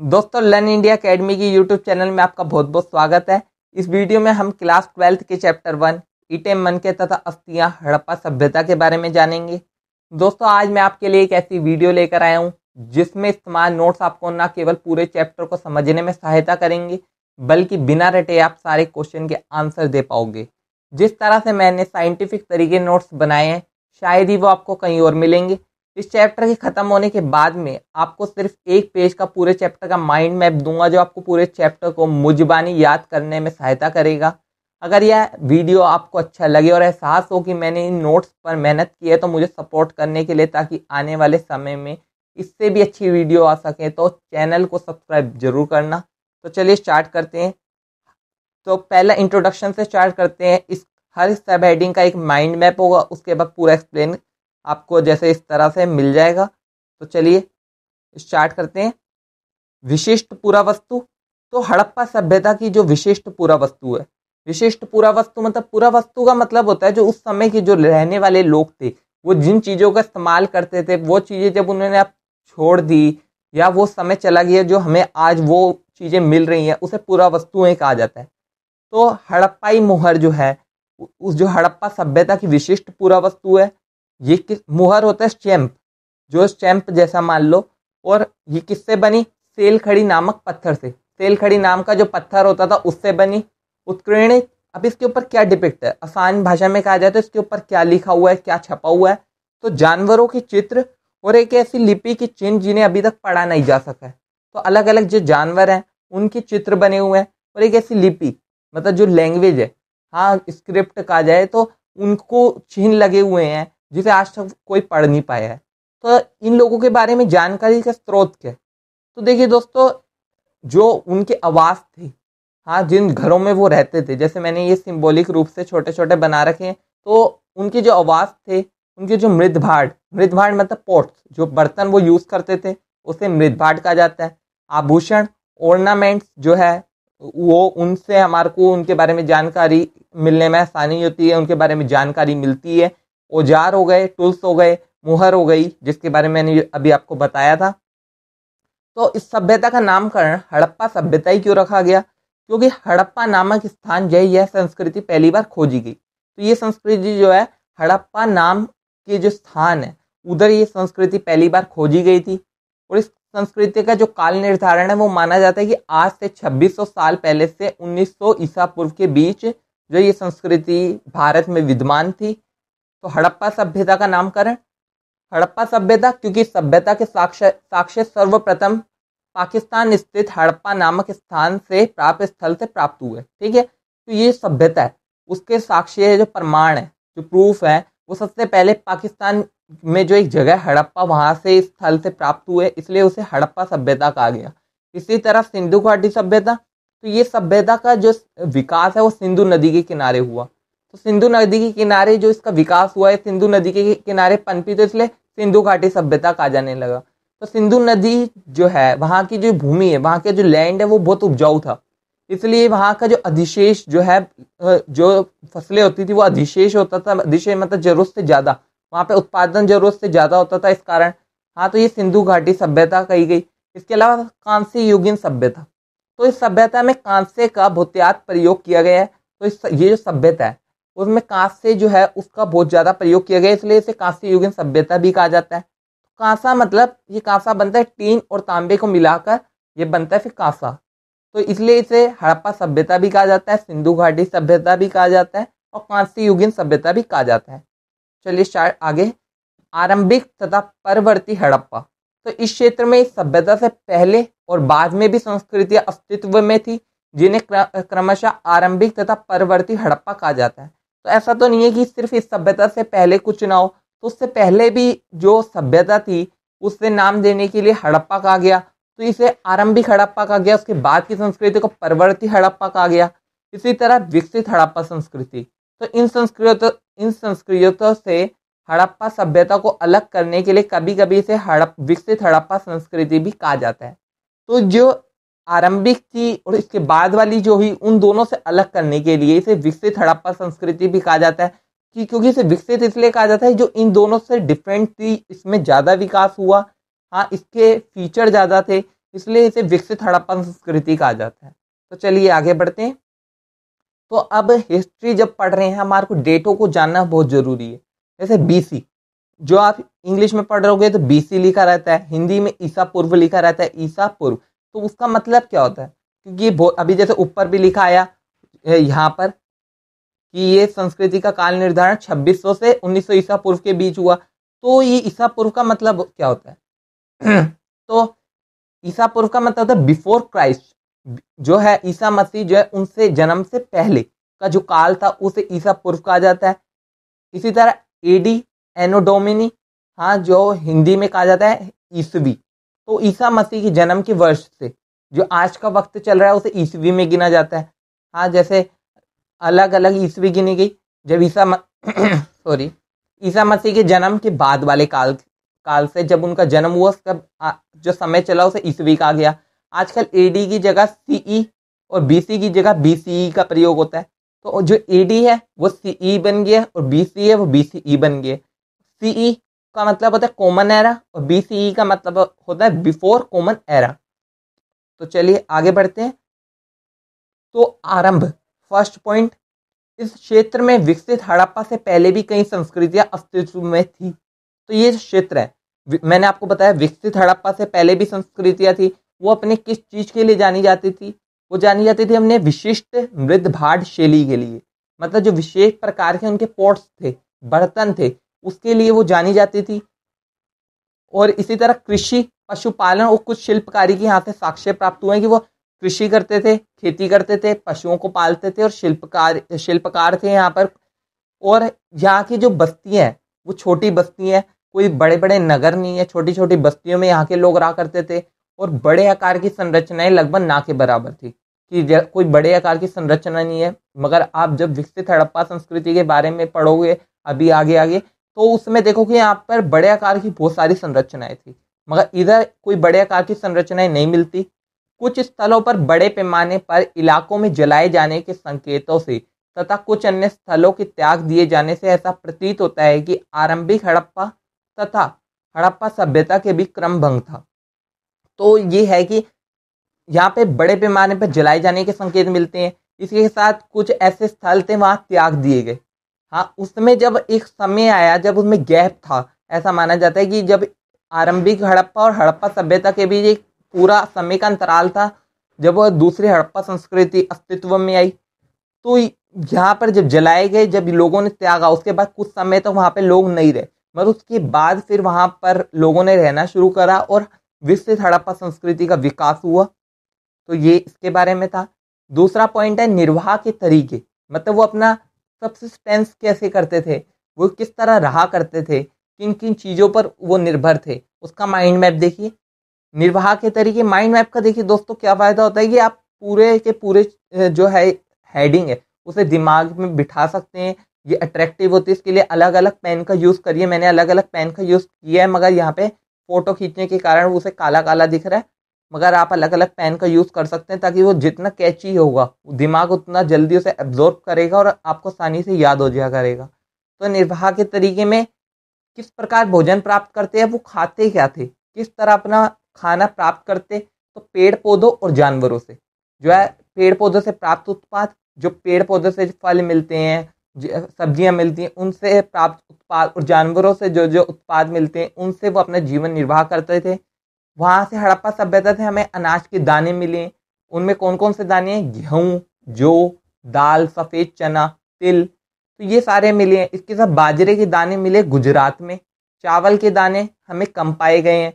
दोस्तों learn India academy की YouTube channel में आपका बहुत बहुत स्वागत है। इस वीडियो में हम क्लास ट्वेल्थ के चैप्टर वन ईटे मन के तथा अस्थियाँ, हड़प्पा सभ्यता के बारे में जानेंगे। दोस्तों, आज मैं आपके लिए एक ऐसी वीडियो लेकर आया हूँ, जिसमें इस्तेमाल नोट्स आपको न केवल पूरे चैप्टर को समझने में सहायता करेंगे, बल्कि बिना रटे आप सारे क्वेश्चन के आंसर दे पाओगे। जिस तरह से मैंने साइंटिफिक तरीके नोट्स बनाए हैं, शायद ही वो आपको कहीं और मिलेंगे। इस चैप्टर के ख़त्म होने के बाद में आपको सिर्फ़ एक पेज का पूरे चैप्टर का माइंड मैप दूँगा, जो आपको पूरे चैप्टर को मुजबानी याद करने में सहायता करेगा। अगर यह वीडियो आपको अच्छा लगे और एहसास हो कि मैंने इन नोट्स पर मेहनत की है तो मुझे सपोर्ट करने के लिए ताकि आने वाले समय में इससे भी अच्छी वीडियो आ सके तो चैनल को सब्सक्राइब ज़रूर करना। तो चलिए स्टार्ट करते हैं। तो पहला इंट्रोडक्शन से स्टार्ट करते हैं। इस हर सब हेडिंग का एक माइंड मैप होगा, उसके बाद पूरा एक्सप्लेन आपको जैसे इस तरह से मिल जाएगा। तो चलिए स्टार्ट करते हैं। विशिष्ट पूरा वस्तु। तो हड़प्पा सभ्यता की जो विशिष्ट पूरा वस्तु है, विशिष्ट पूरा वस्तु मतलब पूरा वस्तु का मतलब होता है जो उस समय के जो रहने वाले लोग थे, वो जिन चीज़ों का इस्तेमाल करते थे, वो चीज़ें जब उन्होंने आप छोड़ दी या वो समय चला गया जो हमें आज वो चीज़ें मिल रही हैं, उसे पूरा वस्तुएँ कहा जाता है। तो हड़प्पाई मुहर जो है उस जो हड़प्पा सभ्यता की विशिष्ट पूरा वस्तु है ये किस, मुहर होता है स्टैम्प, जो स्टैम्प जैसा मान लो, और ये किससे बनी? सेल खड़ी नामक पत्थर से। सेल खड़ी नाम का जो पत्थर होता था, उससे बनी। उत्कीर्णित अब इसके ऊपर क्या डिपिक्ट है? आसान भाषा में कहा जाए तो इसके ऊपर क्या लिखा हुआ है, क्या छपा हुआ है? तो जानवरों के चित्र और एक ऐसी लिपि की चिन्ह जिन्हें अभी तक पढ़ा नहीं जा सका है। तो अलग अलग जो जानवर हैं, उनके चित्र बने हुए हैं और एक ऐसी लिपि मतलब जो लैंग्वेज है। हाँ स्क्रिप्ट कहा जाए तो उनको चिन्ह लगे हुए हैं जिसे आज तक कोई पढ़ नहीं पाया है। तो इन लोगों के बारे में जानकारी का स्रोत क्या तो देखिए दोस्तों, जो उनके आवास थे हाँ जिन घरों में वो रहते थे, जैसे मैंने ये सिंबॉलिक रूप से छोटे छोटे बना रखे हैं तो उनके जो आवास थे, उनके जो मृद भाड़ मृद भाड़ मतलब पोर्ट्स, जो बर्तन वो यूज़ करते थे, उसे मृद भाड़ कहा जाता है। आभूषण ऑर्नामेंट्स जो है, वो उनसे हमारे को उनके बारे में जानकारी मिलने में आसानी होती है, उनके बारे में जानकारी मिलती है औज़ार हो गए, टूल्स हो गए, मुहर हो गई, जिसके बारे में मैंने अभी आपको बताया था। तो इस सभ्यता का नामकरण हड़प्पा सभ्यता ही क्यों रखा गया? क्योंकि हड़प्पा नामक स्थान जो यह संस्कृति पहली बार खोजी गई। तो ये संस्कृति जो है, हड़प्पा नाम के जो स्थान है, उधर ये संस्कृति पहली बार खोजी गई थी। और इस संस्कृति का जो काल निर्धारण है, वो माना जाता है कि आज से 2600 साल पहले से 1900 ईसा पूर्व के बीच जो ये संस्कृति भारत में विद्यमान थी तो हड़प्पा सभ्यता का नामकरण? हड़प्पा सभ्यता? क्योंकि सभ्यता के साक्ष्य साक्ष्य सर्वप्रथम पाकिस्तान स्थित हड़प्पा नामक स्थान से प्राप्त, स्थल से प्राप्त हुए। ठीक है? तो ये सभ्यता है। उसके साक्ष्य जो प्रमाण है, जो प्रूफ है, वो सबसे पहले पाकिस्तान में जो एक जगह हड़प्पा, वहाँ से स्थल से प्राप्त हुए, इसलिए उसे हड़प्पा सभ्यता कहा गया। इसी तरह सिंधु घाटी सभ्यता। तो ये सभ्यता का जो विकास है, वो सिंधु नदी के किनारे हुआ। तो सिंधु नदी के किनारे जो इसका विकास हुआ है, सिंधु नदी के किनारे पनपी तो इसलिए सिंधु घाटी सभ्यता कहा जाने लगा। तो सिंधु नदी जो है, वहाँ की जो भूमि है, वहाँ के जो लैंड है, वो बहुत उपजाऊ था। इसलिए वहाँ का जो अधिशेष जो है जो फ़सलें होती थी, वो अधिशेष होता था, अधिशेष मतलब ज़रूरत से ज़्यादा। वहाँ पे उत्पादन ज़रूरत से ज़्यादा होता था इस कारण। हाँ तो ये सिंधु घाटी सभ्यता कही गई। इसके अलावा कांस्य युगीन सभ्यता। तो इस सभ्यता में कांस्य का बहुत्यात प्रयोग किया गया है। तो इस ये जो सभ्यता है उसमें कांस्य जो है, उसका बहुत ज़्यादा प्रयोग किया गया, इसलिए इसे कांस्य युगीन सभ्यता भी कहा जाता है। कांसा मतलब ये कांसा बनता है टीन और तांबे को मिलाकर, ये बनता है फिर कांसा। तो इसलिए इसे हड़प्पा सभ्यता भी कहा जाता है, सिंधु घाटी सभ्यता भी कहा जाता है और कांस्य युगीन सभ्यता भी कहा जाता है। चलिए आगे, आरंभिक तथा परवर्ती हड़प्पा। तो इस क्षेत्र में इस सभ्यता से पहले और बाद में भी संस्कृतियाँ अस्तित्व में थी, जिन्हें क्रमशः आरंभिक तथा परवर्ती हड़प्पा कहा जाता है। तो ऐसा तो नहीं है कि सिर्फ़ इस सभ्यता से पहले कुछ ना हो तो उससे पहले भी जो सभ्यता थी, उससे नाम देने के लिए हड़प्पा कहा गया। तो इसे आरंभिक हड़प्पा कहा गया, उसके बाद की संस्कृति को परवर्ती हड़प्पा कहा गया। इसी तरह विकसित हड़प्पा संस्कृति। तो इन संस्कृत, इन संस्कृतियों से हड़प्पा सभ्यता को अलग करने के लिए कभी कभी इसे हड़प, विकसित हड़प्पा संस्कृति भी कहा जाता है। तो जो आरंभिक थी और इसके बाद वाली जो हुई, उन दोनों से अलग करने के लिए इसे विकसित हड़प्पा संस्कृति भी कहा जाता है। कि क्योंकि इसे विकसित इसलिए कहा जाता है जो इन दोनों से डिफरेंट थी, इसमें ज़्यादा विकास हुआ। हाँ इसके फीचर ज़्यादा थे, इसलिए इसे विकसित हड़प्पा संस्कृति कहा जाता है। तो चलिए आगे बढ़ते हैं। तो अब हिस्ट्री जब पढ़ रहे हैं, हमारे को डेटों को जानना बहुत ज़रूरी है। जैसे बीसी जो आप इंग्लिश में पढ़ रहोगे तो बीसी लिखा रहता है, हिंदी में ईसा पूर्व लिखा रहता है, ईसा पूर्व। तो उसका मतलब क्या होता है? क्योंकि अभी जैसे ऊपर भी लिखा आया यहाँ पर कि ये संस्कृति का काल निर्धारण 2600 से 1900 ईसा पूर्व के बीच हुआ। तो ये ईसा पूर्व का मतलब क्या होता है? तो ईसा पूर्व का मतलब होता है बिफोर क्राइस्ट। जो है ईसा मसीह जो है उनसे जन्म से पहले का जो काल था, उसे ईसा पूर्व कहा जाता है। इसी तरह एडी एनोडोमिनी हाँ जो हिंदी में कहा जाता है ईसवी। तो ईसा मसीह के जन्म के वर्ष से, जो आज का वक्त चल रहा है, उसे ईसवी में गिना जाता है। हाँ जैसे अलग अलग ईसवी गिनी गई। जब ईसा सॉरी ईसा मसीह के जन्म के बाद वाले काल काल से जब उनका जन्म हुआ तब जो समय चला, उसे ईसवी कहा गया। आजकल एडी की जगह सीई और बीसी की जगह बीसीई का प्रयोग होता है। तो जो एडी है, वो सीई बन गया और बीसी है, वो बीसीई बन गया सीई का मतलब होता है कॉमन एरा और बीसीई का मतलब होता है बिफोर कॉमन एरा तो चलिए आगे बढ़ते हैं। तो आरंभ। फ़र्स्ट पॉइंट इस क्षेत्र में विकसित हड़प्पा से पहले भी कई संस्कृतियाँ अस्तित्व में थी। तो ये क्षेत्र है मैंने आपको बताया विकसित हड़प्पा से पहले भी संस्कृतियाँ थी, वो अपने किस चीज़ के लिए जानी जाती थी? वो जानी जाती थी हमने विशिष्ट मृद भाट शैली के लिए। मतलब जो विशेष प्रकार के उनके पोर्ट्स थे, बर्तन थे उसके लिए वो जानी जाती थी। और इसी तरह कृषि, पशुपालन और कुछ शिल्पकारी के यहाँ से साक्ष्य प्राप्त हुए कि वो कृषि करते थे, खेती करते थे, पशुओं को पालते थे और शिल्पकार शिल्पकार थे यहाँ पर। और यहाँ की जो बस्तियाँ हैं, वो छोटी बस्ती हैं, कोई बड़े बड़े नगर नहीं है छोटी छोटी बस्तियों में यहाँ के लोग रहा करते थे और बड़े आकार की संरचनाएँ लगभग ना के बराबर थी कि कोई बड़े आकार की संरचना नहीं है। मगर आप जब विकसित हड़प्पा संस्कृति के बारे में पढ़ोगे, अभी आगे आगे तो उसमें देखो कि यहाँ पर बड़े आकार की बहुत सारी संरचनाएँ थी, मगर इधर कोई बड़े आकार की संरचनाएँ नहीं मिलती। कुछ स्थलों पर बड़े पैमाने पर इलाकों में जलाए जाने के संकेतों से तथा कुछ अन्य स्थलों के त्याग दिए जाने से ऐसा प्रतीत होता है कि आरंभिक हड़प्पा तथा हड़प्पा सभ्यता के भी क्रम भंग था। तो ये है कि यहाँ पे बड़े पैमाने पर जलाए जाने के संकेत मिलते हैं। इसके साथ कुछ ऐसे स्थल थे, वहाँ त्याग दिए गए। हाँ उसमें जब एक समय आया, जब उसमें गैप था, ऐसा माना जाता है कि जब आरंभिक हड़प्पा और हड़प्पा सभ्यता के बीच एक पूरा समय का अंतराल था, जब वह दूसरी हड़प्पा संस्कृति अस्तित्व में आई तो यहाँ पर जब जलाए गए, जब लोगों ने त्यागा, उसके बाद कुछ समय तक तो वहाँ पे लोग नहीं रहे, मगर उसके बाद फिर वहाँ पर लोगों ने रहना शुरू करा और विस्तृत हड़प्पा संस्कृति का विकास हुआ तो ये इसके बारे में था। दूसरा पॉइंट है, निर्वाह के तरीके मतलब वो अपना सब्सिस्टेंस कैसे करते थे? वो किस तरह रहा करते थे? किन किन चीज़ों पर वो निर्भर थे? उसका माइंड मैप देखिए। निर्वाह के तरीके माइंड मैप का देखिए दोस्तों, क्या फ़ायदा होता है? कि आप पूरे के पूरे जो है हेडिंग है, उसे दिमाग में बिठा सकते हैं। ये अट्रैक्टिव होती है, इसके लिए अलग अलग पेन का यूज़ करिए। मैंने अलग अलग पेन का यूज़ किया है, मगर यहाँ पे फ़ोटो खींचने के कारण उसे काला काला दिख रहा है। मगर आप अलग अलग पेन का यूज़ कर सकते हैं ताकि वो जितना कैची होगा दिमाग उतना जल्दी उसे एब्जॉर्ब करेगा और आपको आसानी से याद हो जाया करेगा। तो निर्वाह के तरीके में किस प्रकार भोजन प्राप्त करते हैं, वो खाते क्या थे? किस तरह अपना खाना प्राप्त करते तो पेड़ पौधों और जानवरों से? जो है, पेड़ पौधों से प्राप्त उत्पाद, जो पेड़ पौधों से फल मिलते हैं सब्ज़ियाँ मिलती हैं, उनसे प्राप्त उत्पाद और जानवरों से जो जो उत्पाद मिलते हैं, उनसे वो अपना जीवन निर्वाह करते थे। वहाँ से हड़प्पा सभ्यता से हमें अनाज के दाने मिले। उनमें कौन कौन से दाने हैं? गेहूँ, जौ, दाल, सफ़ेद चना, तिल। तो ये सारे मिले हैं। इसके साथ बाजरे के दाने मिले गुजरात में। चावल के दाने हमें कम पाए गए हैं।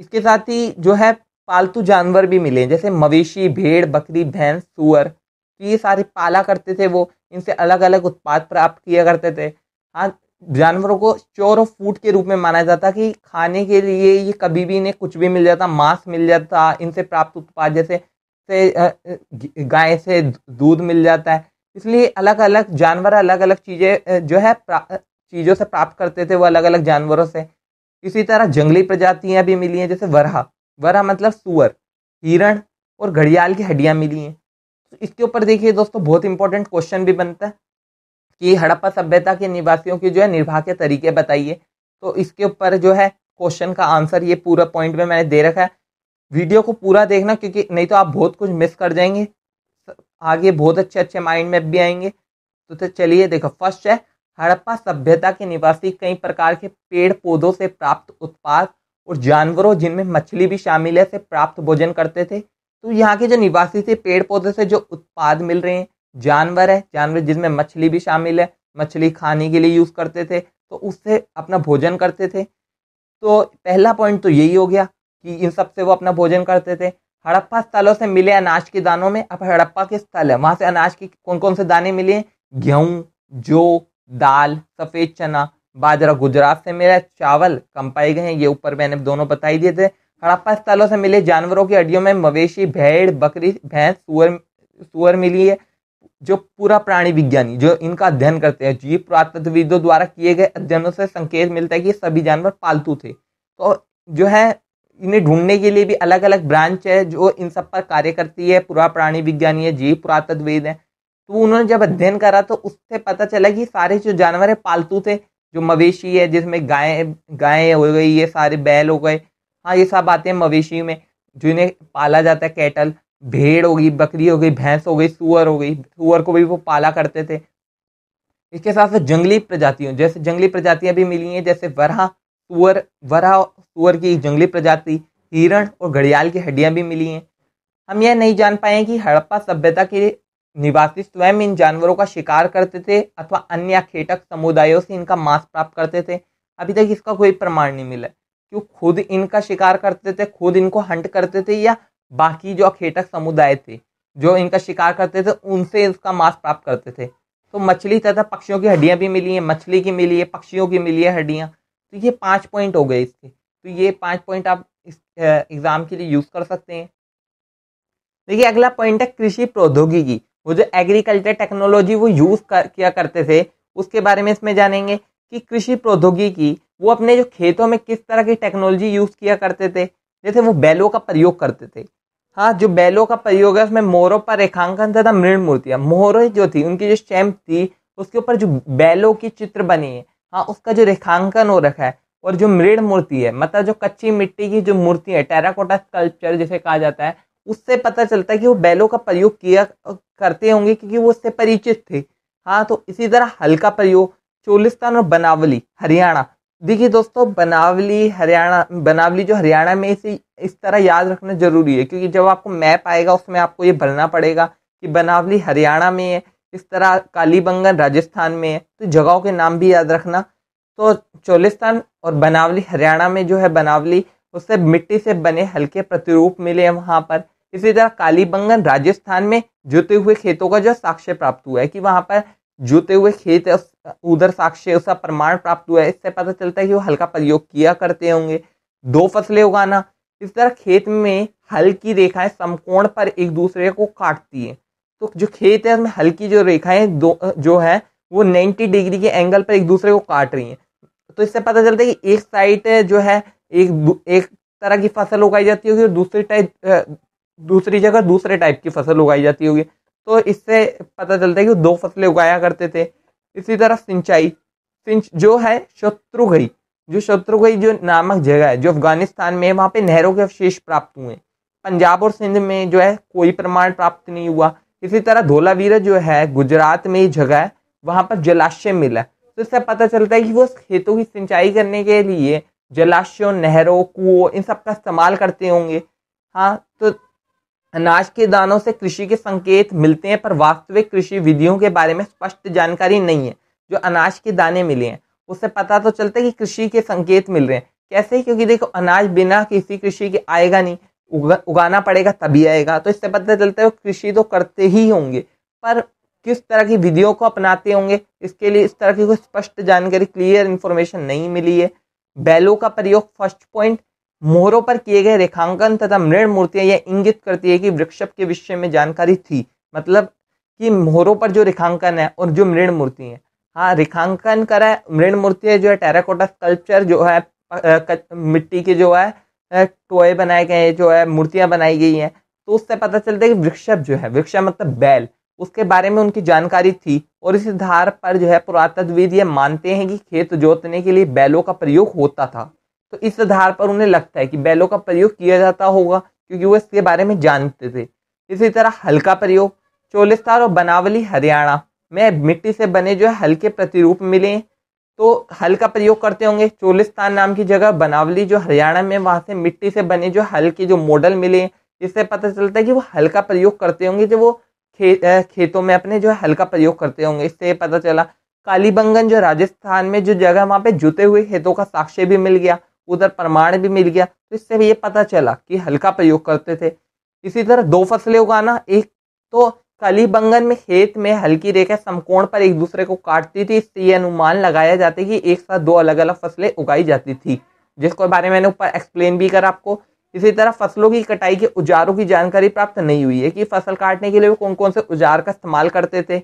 इसके साथ ही जो है पालतू जानवर भी मिले जैसे मवेशी, भेड़, बकरी, भैंस, सुअर। तो ये सारे पाला करते थे वो। इनसे अलग अलग उत्पाद प्राप्त किया करते थे। हाँ जानवरों को चोर ऑफ़ फ़ूड के रूप में माना जाता कि खाने के लिए ये कभी भी इन्हें कुछ भी मिल जाता, मांस मिल जाता, इनसे प्राप्त उत्पाद जैसे, से गाय से दूध मिल जाता है। इसलिए अलग अलग जानवर अलग अलग चीज़ें जो है चीज़ों से प्राप्त करते थे वो अलग अलग जानवरों से। इसी तरह जंगली प्रजातियाँ भी मिली हैं, जैसे वरहा। वरहा मतलब सुअर, हिरण और घड़ियाल की हड्डियाँ मिली हैं। तो इसके ऊपर देखिए दोस्तों, बहुत इंपॉर्टेंट क्वेश्चन भी बनता है। कि हड़प्पा सभ्यता के निवासियों की जो है निर्वाह के तरीके बताइए। तो इसके ऊपर जो है क्वेश्चन का आंसर ये पूरा पॉइंट में मैंने दे रखा है। वीडियो को पूरा देखना क्योंकि नहीं तो आप बहुत कुछ मिस कर जाएँगे। आगे बहुत अच्छे अच्छे माइंड मैप भी आएँगे। तो, तो चलिए देखो फ़र्स्ट है हड़प्पा सभ्यता के निवासी कई प्रकार के पेड़ पौधों से प्राप्त उत्पाद और जानवरों जिनमें मछली भी शामिल है से प्राप्त भोजन करते थे। तो यहाँ के जो निवासी थे पेड़ पौधे से जो उत्पाद मिल रहे हैं जानवर है, जानवर जिसमें मछली भी शामिल है, मछली खाने के लिए यूज़ करते थे तो उससे अपना भोजन करते थे। तो पहला पॉइंट तो यही हो गया कि इन सबसे वो अपना भोजन करते थे। हड़प्पा स्थलों से मिले अनाज के दानों में, अब हड़प्पा के स्थल है, वहाँ से अनाज की कौन कौन से दाने मिले हैं? गेहूँ, जौ, दाल, सफ़ेद चना, बाजरा गुजरात से मिला, चावल, कम पाए गए हैं, ये ऊपर मैंने दोनों बताई दिए थे। हड़प्पा स्थलों से मिले जानवरों की हड्डियों में मवेशी, भेड़, बकरी, भैंस, सुअर सुअर मिली है जो पूरा प्राणी विज्ञानी, जो इनका अध्ययन करते हैं जीव पुरातत्वविदों द्वारा किए गए अध्ययनों से संकेत मिलता है कि सभी जानवर पालतू थे। तो जो है, इन्हें ढूँढने के लिए भी अलग अलग ब्रांच है, जो इन सब पर कार्य करती है, पूरा प्राणी विज्ञानी है, जीव पुरातत्वविद है। तो उन्होंने जब अध्ययन करा तो उससे पता चला कि सारे जो जानवर है, पालतू थे, जो मवेशी है, जिसमें गाय गाय हो गई, ये सारे बैल हो गए। हाँ ये सब आते हैं मवेशी में, जो इन्हें पाला जाता है, कैटल। भेड़ हो गई, बकरी हो गई, भैंस हो गई, सुअर हो गई, सुअर को भी वो पाला करते थे। इसके साथ साथ जंगली प्रजातियों, जैसे जंगली प्रजातियाँ भी मिली हैं, जैसे वरहा, सुअर वरहा सुअर की जंगली प्रजाति, हिरण और घड़ियाल की हड्डियाँ भी मिली हैं। हम यह नहीं जान पाए कि हड़प्पा सभ्यता के निवासी स्वयं इन जानवरों का शिकार करते थे अथवा अन्य खेटक समुदायों से इनका मांस प्राप्त करते थे। अभी तक इसका कोई प्रमाण नहीं मिला। क्यों खुद इनका शिकार करते थे, खुद इनको हंट करते थे या बाकी जो अखेटक समुदाय थे जो इनका शिकार करते थे उनसे इसका मांस प्राप्त करते थे। तो मछली तथा पक्षियों की हड्डियाँ भी मिली हैं मछली की मिली है पक्षियों की मिली है हड्डियाँ। तो ये पाँच पॉइंट हो गए इसके। तो ये पाँच पॉइंट आप इस एग्ज़ाम के लिए यूज़ कर सकते हैं। देखिए अगला पॉइंट है कृषि प्रौद्योगिकी। वो जो एग्रीकल्चर टेक्नोलॉजी वो यूज़ कर, किया करते थे उसके बारे में इसमें जानेंगे कि कृषि प्रौद्योगिकी वो अपने जो खेतों में किस तरह की टेक्नोलॉजी यूज़ किया करते थे। जैसे वो बैलों का प्रयोग करते थे। हाँ जो बैलों का प्रयोग है, उसमें मोरों पर रेखांकन तथा मृण मूर्तियाँ मोहरें जो थी, उनकी जो स्टैम्प थी, उसके ऊपर जो बैलों की चित्र बनी है हाँ उसका जो रेखांकन हो रखा है, और जो मृण मूर्ति है मतलब जो कच्ची मिट्टी की जो मूर्ति है, टेराकोटा स्कल्पचर जिसे कहा जाता है, उससे पता चलता है कि वो बैलों का प्रयोग किया, करते होंगे क्योंकि वो उससे परिचित थे। हाँ तो इसी तरह हल्का प्रयोग, चोलिस्तान और बनावली, हरियाणा देखिए दोस्तों, बनावली, हरियाणा, बनावली जो हरियाणा में इसे, इस तरह याद रखना ज़रूरी है, क्योंकि जब आपको मैप आएगा, उसमें आपको ये भरना पड़ेगा कि बनावली हरियाणा में है, इस तरह कालीबंगन राजस्थान में है तो जगहों के नाम भी याद रखना। तो चोलिस्तान और बनावली हरियाणा में जो है बनावली, उससे मिट्टी से बने हल्के प्रतिरूप मिले हैं वहाँ पर। इसी तरह कालीबंगन राजस्थान में जुते हुए खेतों का जो साक्ष्य प्राप्त हुआ है कि वहाँ पर जुते हुए खेत उधर साक्ष्य उसका प्रमाण प्राप्त हुआ है। इससे पता चलता है कि वो हल्का प्रयोग किया करते होंगे। दो फ़सलें उगाना। इस तरह खेत में हल की रेखाएँ समकोण पर एक दूसरे को काटती है। तो जो खेत है, उसमें हल्की जो रेखाएँ दो, जो है, वो 90 डिग्री के एंगल पर एक दूसरे को काट रही हैं। तो इससे पता चलता है कि एक साइड जो है, एक एक तरह की फ़सल उगाई जाती होगी और दूसरी टाइप दूसरी जगह दूसरे टाइप की फ़सल उगाई जाती होगी। तो इससे पता चलता है कि दो फ़सलें उगाया करते थे। इसी तरह सिंचाई। सिंच जो है शत्रुघई जो शत्रुघई जो नामक जगह है, जो अफ़गानिस्तान में है, वहाँ पे नहरों के अवशेष प्राप्त हुए पंजाब और सिंध में जो है, कोई प्रमाण प्राप्त नहीं हुआ। इसी तरह धोलावीरा जो है, गुजरात में जगह है, वहाँ पर जलाशय मिला तो इससे पता चलता है कि वो खेतों की सिंचाई करने के लिए जलाशयों, नहरों, कुओं, इन सब का इस्तेमाल करते होंगे। हाँ अनाज के दानों से कृषि के संकेत मिलते हैं पर वास्तविक कृषि विधियों के बारे में स्पष्ट जानकारी नहीं है जो अनाज के दाने मिले हैं। उससे पता तो चलता है कि कृषि के संकेत मिल रहे हैं। कैसे? क्योंकि देखो अनाज बिना किसी कृषि के आएगा नहीं उगा, उगाना पड़ेगा तभी आएगा। तो इससे पता चलता है कृषि तो करते ही होंगे पर किस तरह की विधियों को अपनाते होंगे इसके लिए इस तरह की कोई स्पष्ट जानकारी क्लियर इन्फॉर्मेशन नहीं मिली है। बैलों का प्रयोग फ़र्स्ट पॉइंट मोहरों पर किए गए रेखांकन तथा मृण मूर्तियाँ यह इंगित करती है कि वृक्ष के विषय में जानकारी थी। मतलब कि मोहरों पर जो रेखांकन है और जो मृण मूर्ति है। हाँ रेखांकन करा है, मृण मूर्ति जो है टेराकोटा स्कल्पचर जो है मिट्टी के जो है टोए बनाए गए जो है, मूर्तियाँ बनाई गई हैं। तो उससे पता चलता है कि वृक्षभ जो है वृक्ष मतलब बैल, उसके बारे में उनकी जानकारी थी और इस आधार पर जो है, पुरातत्वविद ये मानते हैं कि खेत जोतने के लिए बैलों का प्रयोग होता था। तो इस आधार पर उन्हें लगता है कि बैलों का प्रयोग किया जाता होगा क्योंकि वो इसके बारे में जानते थे। इसी तरह हल्का प्रयोग चोलिस्तान और बनावली हरियाणा। में मिट्टी से बने जो है हल्के प्रतिरूप मिले तो हल्का प्रयोग करते होंगे। चोलिस्तान नाम की जगह बनावली जो हरियाणा में वहाँ से मिट्टी से बने जो हल्के जो मॉडल मिले इससे पता चलता है कि वो हल्का प्रयोग करते होंगे जो वो खे, खेतों में अपने जो है हल्का प्रयोग करते होंगे। इससे पता चला कालीबंगन जो राजस्थान में जो जगह वहाँ पे जुते हुए खेतों का साक्ष्य भी मिल गया। उधर प्रमाण भी मिल गया। तो इससे भी ये पता चला कि हल्का प्रयोग करते थे। इसी तरह दो फ़सलें उगाना, एक तो कलीबंगन में खेत में हल्की रेखा समकोण पर एक दूसरे को काटती थी, इससे ये अनुमान लगाया जाता है कि एक साथ दो अलग अलग फ़सलें उगाई जाती थी। जिसके बारे में मैंने ऊपर एक्सप्लेन भी करा आपको। इसी तरह फ़सलों की कटाई के उजारों की जानकारी प्राप्त नहीं हुई है कि फ़सल काटने के लिए वो कौन कौन से उजार का इस्तेमाल करते थे।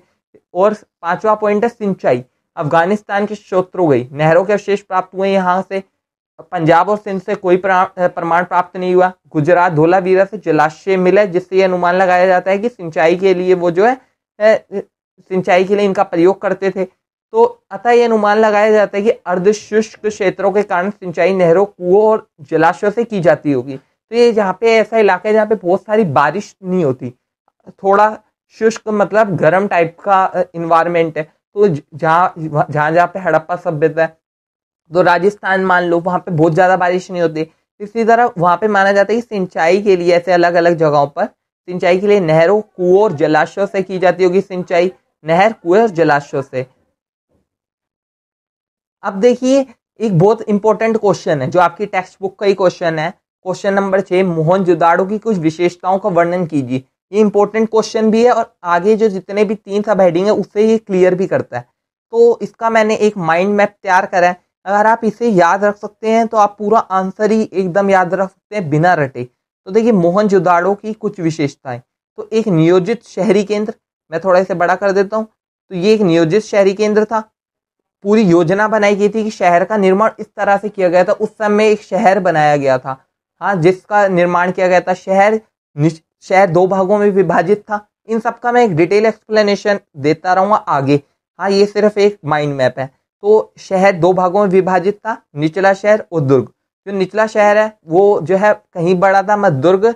और पांचवा पॉइंट है सिंचाई। अफ़गानिस्तान के स्रोतों गई। नहरों के अवशेष प्राप्त हुए यहाँ से। पंजाब और सिंध से कोई प्रमाण प्राप्त नहीं हुआ। गुजरात धोलावीरा से जलाशय मिले जिससे ये अनुमान लगाया जाता है कि सिंचाई के लिए वो जो है सिंचाई के लिए इनका प्रयोग करते थे। तो अतः ये अनुमान लगाया जाता है कि अर्धशुष्क क्षेत्रों के कारण सिंचाई नहरों, कुओं और जलाशयों से की जाती होगी। तो ये जहाँ पे ऐसा इलाका है जहाँ पे बहुत सारी बारिश नहीं होती। थोड़ा शुष्क मतलब गर्म टाइप का इन्वायरमेंट है। तो जहाँ जहाँ जहाँ पे हड़प्पा सभ्यता है तो राजस्थान मान लो, वहाँ पे बहुत ज़्यादा बारिश नहीं होती। इसी तरह वहाँ पे माना जाता है कि सिंचाई के लिए ऐसे अलग अलग जगहों पर, सिंचाई के लिए नहरों, कुओं और जलाशयों से की जाती होगी सिंचाई। नहर, कुएँ और जलाशयों से। अब देखिए, एक बहुत इंपॉर्टेंट क्वेश्चन है, जो आपकी टेक्स्ट बुक का ही क्वेश्चन है। क्वेश्चन नंबर छह, मोहन जुदाड़ो की कुछ विशेषताओं का वर्णन कीजिए। ये इंपॉर्टेंट क्वेश्चन भी है और आगे जो जितने भी तीन सब हेडिंग है उससे ये क्लियर भी करता है। तो इसका मैंने एक माइंड मैप तैयार करा है। अगर आप इसे याद रख सकते हैं तो आप पूरा आंसर ही एकदम याद रख सकते हैं बिना रटे। तो देखिए मोहन जुदाड़ो की कुछ विशेषताएँ। तो एक नियोजित शहरी केंद्र, मैं थोड़ा इसे बड़ा कर देता हूँ। तो ये एक नियोजित शहरी केंद्र था। पूरी योजना बनाई गई थी कि शहर का निर्माण इस तरह से किया गया था। उस समय एक शहर बनाया गया था। हाँ जिसका निर्माण किया गया था। शहर शहर दो भागों में विभाजित था। इन सब का मैं एक डिटेल एक्सप्लेनेशन देता रहूँगा आगे। हाँ ये सिर्फ़ एक माइंड मैप है। तो शहर दो भागों में विभाजित था, निचला शहर और दुर्ग। जो निचला शहर है, वो जो है कहीं बड़ा था मत दुर्ग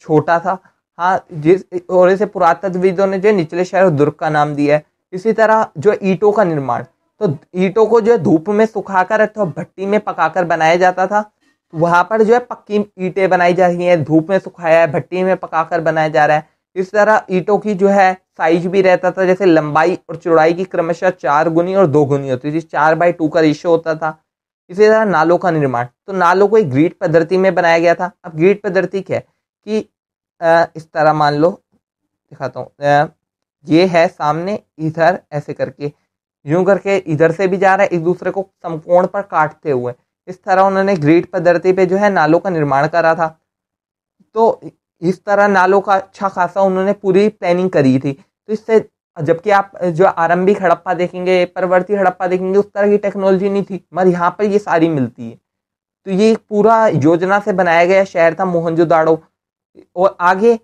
छोटा था। हाँ जिस और इसे पुरातत्वविदों ने जो निचले शहर और दुर्ग का नाम दिया है। इसी तरह जो ईटों का निर्माण। तो ईटों को जो है धूप में सुखाकर अथवा भट्टी में पकाकर बनाया जाता था। वहाँ पर जो है पक्की ईटें बनाई जा रही हैं, धूप में सुखाया है भट्टी में पकाकर बनाया जा रहा है। इस तरह ईटों की जो है साइज़ भी रहता था जैसे लंबाई और चौड़ाई की क्रमशः चार गुनी और दो गुनी होती थी चार बाई टू का रेशियो होता था। इसी तरह नालों का निर्माण। तो नालों को एक ग्रीड पद्धति में बनाया गया था। अब ग्रीड पद्धति क्या है? कि आ, इस तरह मान लो दिखाता हूँ। ये है सामने इधर ऐसे करके। यूँ करके इधर से भी जा रहा है एक दूसरे को समकोण पर काटते हुए। इस तरह उन्होंने ग्रीड पद्धति पे जो है नालों का निर्माण करा था। तो इस तरह नालों का अच्छा खासा उन्होंने पूरी प्लानिंग करी थी। तो इससे जबकि आप जो आरंभिक हड़प्पा देखेंगे, परवर्ती हड़प्पा देखेंगे, उस तरह की टेक्नोलॉजी नहीं थी, मगर यहाँ पर ये सारी मिलती है। तो ये पूरा योजना से बनाया गया शहर था मोहनजोदाड़ो। और आगे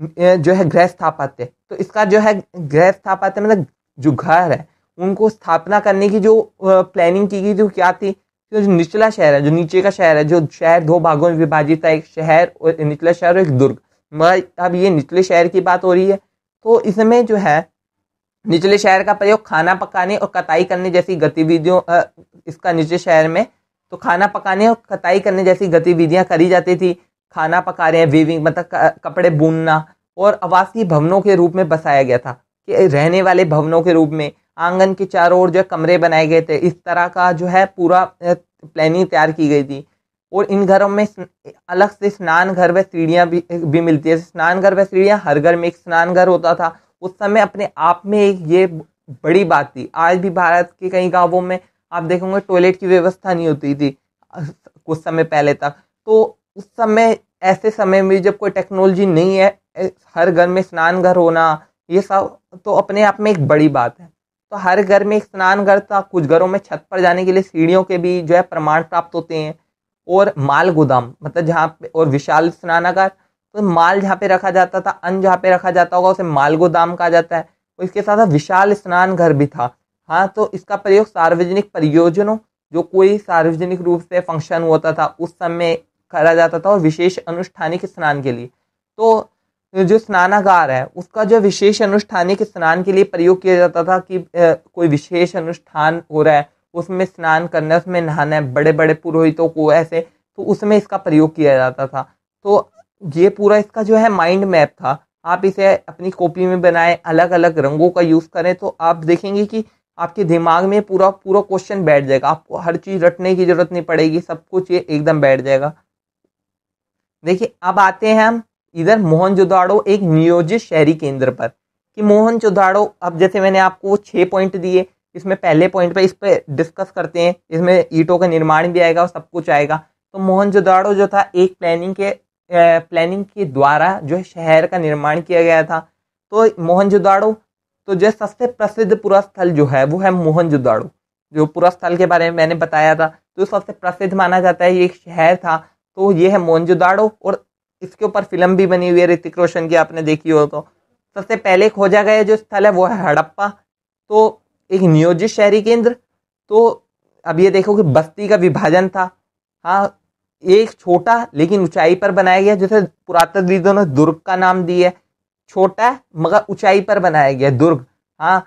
जो है गृह स्थापत्य तो इसका जो है गृह स्थापत्य मतलब जो घर है, उनको स्थापना करने की जो प्लानिंग की गई थी क्या थी? तो जो निचला शहर है, जो नीचे का शहर है, जो शहर दो भागों में विभाजित है, एक शहर और निचला शहर और एक दुर्ग। मगर अब ये निचले शहर की बात हो रही है तो इसमें जो है, निचले शहर का प्रयोग खाना पकाने और कताई करने जैसी गतिविधियों इसका निचले शहर में तो खाना पकाने और कताई करने जैसी गतिविधियाँ करी जाती थी। खाना पका रहे हैं वीविंग मतलब कपड़े बुनना, और आवासीय भवनों के रूप में बसाया गया था, कि रहने वाले भवनों के रूप में। आँगन के चारों ओर जो कमरे बनाए गए थे। इस तरह का जो है पूरा प्लानिंग तैयार की गई थी। और इन घरों में अलग से स्नान घर व सीढ़ियाँ भी भी मिलती है। स्नान घर व सीढ़ियाँ, हर घर में एक स्नान घर होता था। उस समय अपने आप में एक ये बड़ी बात थी। आज भी भारत के कई गाँवों में आप देखोगे टॉयलेट की व्यवस्था नहीं होती थी कुछ समय पहले तक। तो उस समय, ऐसे समय में जब कोई टेक्नोलॉजी नहीं है हर घर में स्नान घर होना, ये सब तो अपने आप में एक बड़ी बात है। तो हर घर में एक स्नान घर था कुछ घरों में छत पर जाने के लिए सीढ़ियों के भी जो है प्रमाण प्राप्त होते हैं। और माल गोदाम मतलब जहाँ पे, और विशाल स्नानागार तो माल जहाँ पे रखा जाता था, अन्न जहाँ पे रखा जाता होगा, उसे माल गोदाम कहा जाता है। और इसके साथ विशाल स्नान घर भी था। हाँ तो इसका प्रयोग सार्वजनिक परियोजनों, जो कोई सार्वजनिक रूप से फ़ंक्शन होता था, उस समय करा जाता था और विशेष अनुष्ठानिक स्नान के लिए। तो जो स्नानागार है, उसका जो विशेष अनुष्ठानिक स्नान के लिए प्रयोग किया जाता था कि कोई विशेष अनुष्ठान हो रहा है, उसमें स्नान करना है उसमें नहाना है बड़े बड़े पुरोहितों को ऐसे तो उसमें इसका प्रयोग किया जाता था। तो ये पूरा इसका जो है माइंड मैप था। आप इसे अपनी कॉपी में बनाएँ अलग अलग रंगों का यूज़ करें तो आप देखेंगे कि आपके दिमाग में पूरा पूरा क्वेश्चन बैठ जाएगा। आपको हर चीज़ रटने की ज़रूरत नहीं पड़ेगी, सब कुछ ये एकदम बैठ जाएगा। देखिए, अब आते हैं हम इधर मोहनजोदाड़ो एक नियोजित शहरी केंद्र पर। कि मोहनजोदाड़ो अब जैसे मैंने आपको छः पॉइंट दिए, इसमें पहले पॉइंट पे इस पर डिस्कस करते हैं, इसमें ईटों का निर्माण भी आएगा और सब कुछ आएगा। तो मोहनजोदाड़ो जो था, एक प्लानिंग के प्लानिंग के द्वारा जो है शहर का निर्माण किया गया था। तो मोहनजोदाड़ो तो जो सबसे प्रसिद्ध पूरा स्थल जो है, वो है मोहनजोदाड़ो जो पूरा स्थल के बारे में मैंने बताया था तो सबसे प्रसिद्ध माना जाता है ये एक शहर था। तो ये है मोहनजोदाड़ो और इसके ऊपर फ़िल्म भी बनी हुई है, ऋतिक रोशन की आपने देखी हो तो। सबसे पहले खोजा गया जो स्थल है, वो है हड़प्पा। तो एक नियोजित शहरी केंद्र। तो अब ये देखो कि बस्ती का विभाजन था। हाँ एक छोटा लेकिन ऊंचाई पर बनाया गया, जैसे पुरातत्वविदों ने दुर्ग का नाम दिया है। छोटा मगर ऊंचाई पर बनाया गया दुर्ग। हाँ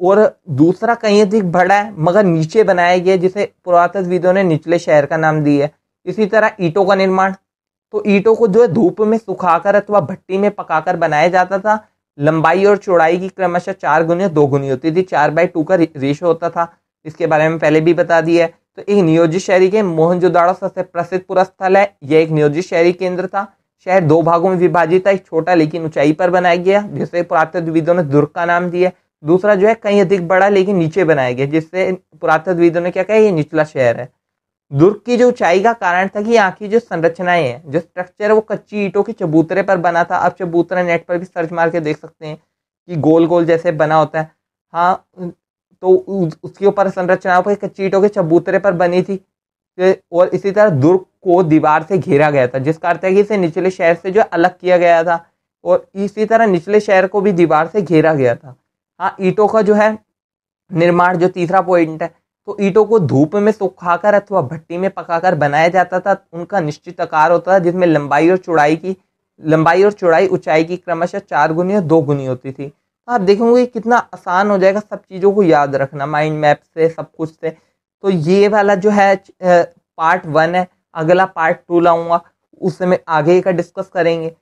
और दूसरा कहीं अधिक बड़ा है, मगर नीचे बनाया गया जिसे पुरातत्वविदों ने निचले शहर का नाम दिया है। इसी तरह ईटों का निर्माण। तो ईटों को जो है धूप में सुखाकर अथवा भट्टी में पकाकर बनाया जाता था। लंबाई और चौड़ाई की क्रमशः चार गुनी, दो गुनी होती थी। चार बाई टू का रेशो होता था। इसके बारे में पहले भी बता दिया है। तो एक नियोजित शहरी के मोहनजोदाड़ो सबसे प्रसिद्ध पुरस्थल है। यह एक नियोजित शहरी केंद्र था। शहर दो भागों में विभाजित था। एक छोटा लेकिन ऊंचाई पर बनाया गया। जिसे पुरातत्वविदों ने दुर्ग का नाम दिया। दूसरा जो है कहीं अधिक बड़ा लेकिन नीचे बनाया गया। जिससे पुरातत्वविदों ने क्या कहा? ये निचला शहर है। दुर्ग की जो ऊंचाई का कारण था कि यहाँ की जो संरचनाएँ हैं, जो स्ट्रक्चर है, वो कच्ची ईटों के चबूतरे पर बना था। अब चबूतरा नेट पर भी सर्च मार के देख सकते हैं कि गोल गोल जैसे बना होता है। हाँ तो उसके ऊपर संरचनाओं पर कच्ची ईटों के चबूतरे पर बनी थी। और इसी तरह दुर्ग को दीवार से घेरा गया था, जिसका अर्थ है कि इसे निचले शहर से जो अलग किया गया था, और इसी तरह निचले शहर को भी दीवार से घेरा गया था। हाँ ईटों का जो है निर्माण, जो तीसरा पॉइंट है तो ईटों को धूप में सुखाकर अथवा भट्टी में पकाकर बनाया जाता था, उनका निश्चित आकार होता था, जिसमें लंबाई और चौड़ाई की, लंबाई और चौड़ाई ऊंचाई की क्रमशः चार गुनी और दो गुनी होती थी। तो आप देखेंगे कितना आसान हो जाएगा सब चीज़ों को याद रखना माइंड मैप से, सब कुछ से। तो ये वाला जो है पार्ट वन है, अगला पार्ट टू लाऊँगा उससे मैं आगे का डिस्कस करेंगे।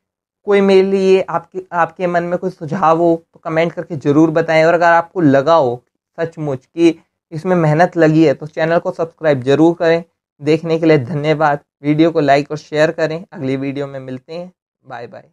कोई मेरे लिए आपके आपके मन में कोई सुझाव हो तो कमेंट करके ज़रूर बताएँ, और अगर आपको लगा हो सचमुच कि इसमें मेहनत लगी है तो चैनल को सब्सक्राइब ज़रूर करें। देखने के लिए धन्यवाद। वीडियो को लाइक और शेयर करें। अगली वीडियो में मिलते हैं। Bye bye.